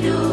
do.